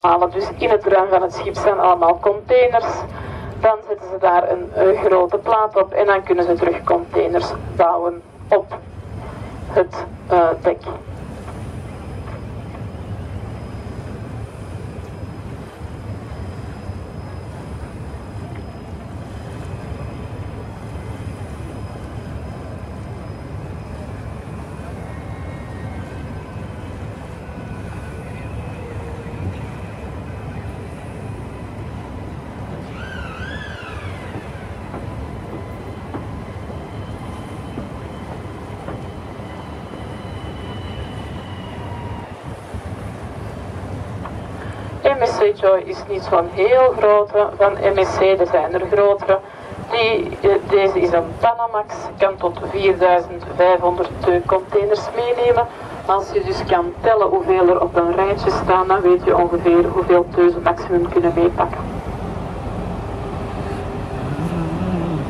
halen. Dus in het ruim van het schip zijn allemaal containers. Dan zetten ze daar een eh, grote plaat op en dan kunnen ze terug containers bouwen op het uh, dek. MSC Joy is niet zo'n heel grote van MSC, er zijn er grotere. Die, eh, deze is een Panamax, kan tot 4500 eh, containers meenemen. Als je dus kan tellen hoeveel er op een rijtje staan, dan weet je ongeveer hoeveel teuzen maximum kunnen meepakken. Hmm.